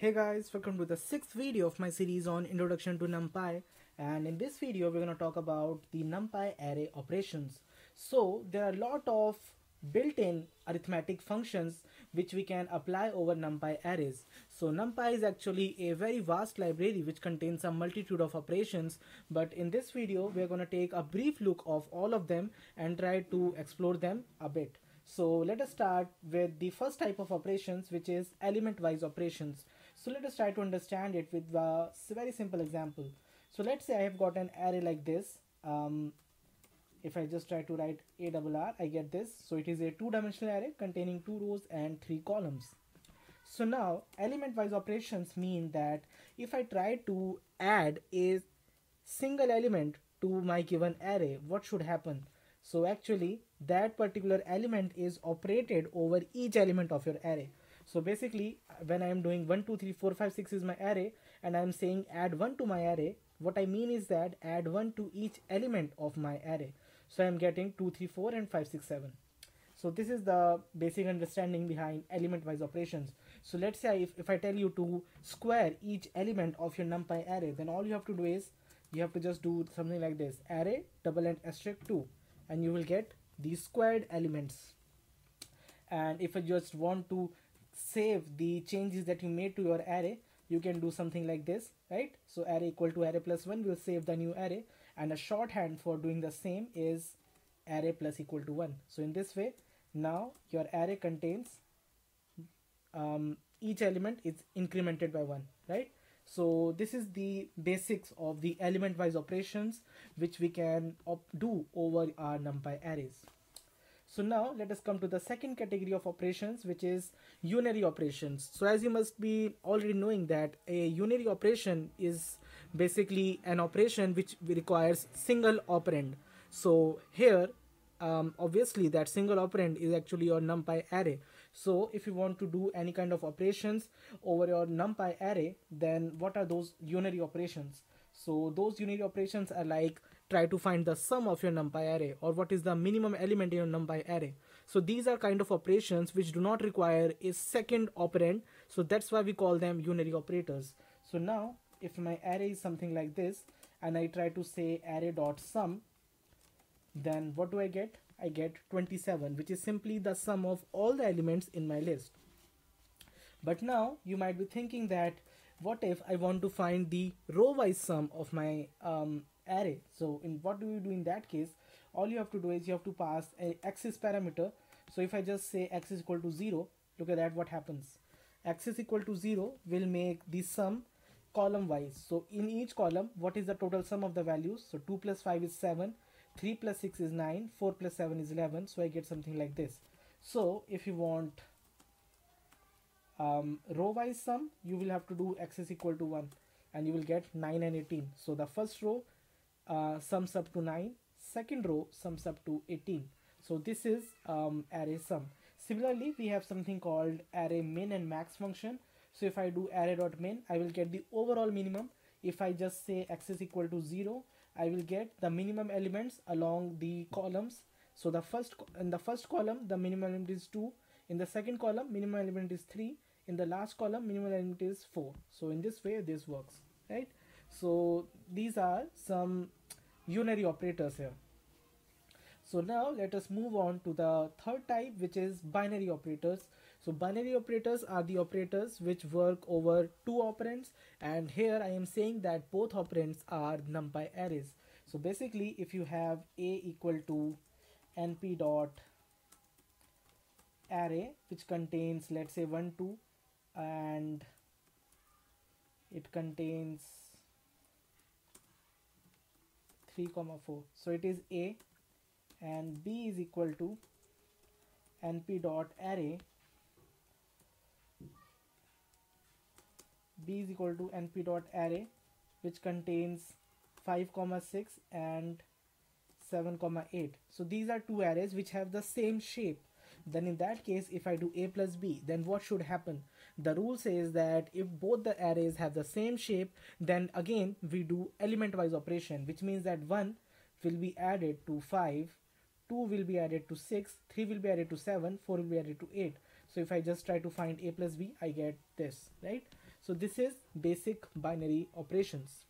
Hey guys, welcome to the sixth video of my series on Introduction to NumPy and in this video we're going to talk about the NumPy array operations. So there are a lot of built-in arithmetic functions which we can apply over NumPy arrays. So NumPy is actually a very vast library which contains a multitude of operations but in this video we're going to take a brief look of all of them and try to explore them a bit. So let us start with the first type of operations which is element wise operations. So let us try to understand it with a very simple example. So let's say I have got an array like this. Um, if I just try to write ARR, I get this. So it is a two-dimensional array containing two rows and three columns. So now element wise operations mean that if I try to add a single element to my given array, what should happen? So actually that particular element is operated over each element of your array. So basically when I am doing 1, 2, 3, 4, 5, 6 is my array and I am saying add 1 to my array, what I mean is that add 1 to each element of my array. So I am getting 2, 3, 4 and 5, 6, 7. So this is the basic understanding behind element wise operations. So let's say if, if I tell you to square each element of your numpy array, then all you have to do is you have to just do something like this array double and asterisk 2 and you will get these squared elements. And if I just want to save the changes that you made to your array you can do something like this right? So array equal to array plus 1 will save the new array. And a shorthand for doing the same is array plus equal to 1 so in this way now your array contains um, each element is incremented by 1 right? So this is the basics of the element wise operations which we can do over our numpy arrays so now let us come to the second category of operations which is unary operations. So as you must be already knowing that a unary operation is basically an operation which requires single operand. So here um, obviously that single operand is actually your numpy array. So if you want to do any kind of operations over your numpy array then what are those unary operations? So those unary operations are like try to find the sum of your numpy array or what is the minimum element in your numpy array. So these are kind of operations which do not require a second operand. So that's why we call them unary operators. So now if my array is something like this and I try to say array dot sum then what do I get? I get 27 which is simply the sum of all the elements in my list. But now you might be thinking that what if I want to find the row wise sum of my um, array. So in what do you do in that case? All you have to do is you have to pass a axis parameter. So if I just say x is equal to 0 look at that what happens? X is equal to 0 will make the sum column wise so in each column what is the total sum of the values? So 2 plus 5 is 7 3 plus 6 is 9 4 plus 7 is 11 so I get something like this. So if you want um, row wise sum you will have to do x is equal to 1 and you will get 9 and 18 so the first row uh, sums up to 9 second row sums up to 18 so this is um, array sum. Similarly we have something called array min and max function. So if I do array dot min I will get the overall minimum. If I just say x is equal to 0 I will get the minimum elements along the columns. So the first in the first column the minimum element is 2 in the second column minimum element is 3 in the last column minimum element is 4 so in this way this works right? So these are some unary operators here. So now let us move on to the third type which is binary operators. So binary operators are the operators which work over two operands and here I am saying that both operands are numpy arrays. So basically if you have a equal to np dot array which contains let's say 1 2 and it contains 3 comma 4 so it is a and b is equal to np dot array. B is equal to np dot array which contains 5 comma 6 and 7 comma 8 so these are two arrays which have the same shape then in that case if I do a plus b then what should happen? The rule says that if both the arrays have the same shape then again we do element wise operation which means that 1 will be added to 5 2 will be added to 6 3 will be added to 7 4 will be added to 8 so if I just try to find a plus b I get this right? So this is basic binary operations.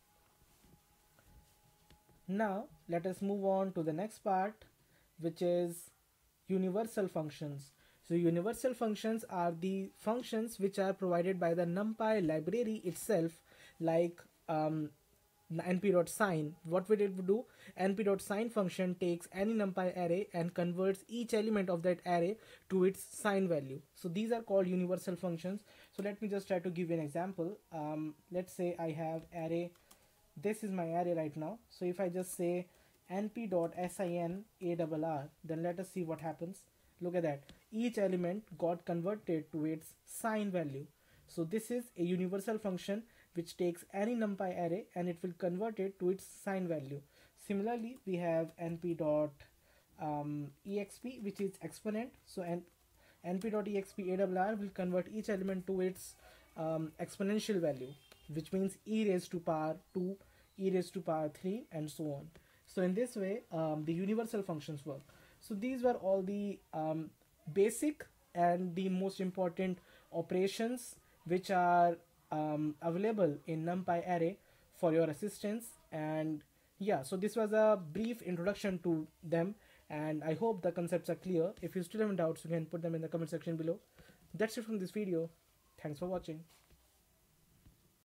Now let us move on to the next part which is universal functions. So universal functions are the functions which are provided by the numpy library itself like um, np.sin what would it do np.sin function takes any numpy array and converts each element of that array to its sign value. So these are called universal functions. So let me just try to give you an example. Um, let's say i have array this is my array right now. So if i just say np.sin arr then let us see what happens look at that each element got converted to its sine value so this is a universal function which takes any numpy array and it will convert it to its sine value. Similarly, we have np dot um, which is exponent. So np.exp arr will convert each element to its um, exponential value, which means e raised to power 2, e raised to power 3, and so on. So in this way, um, the universal functions work. So these were all the um, basic and the most important operations which are um, available in numpy array for your assistance. And yeah so this was a brief introduction to them. And i hope the concepts are clear. If you still have doubts you can put them in the comment section below. That's it from this video. Thanks for watching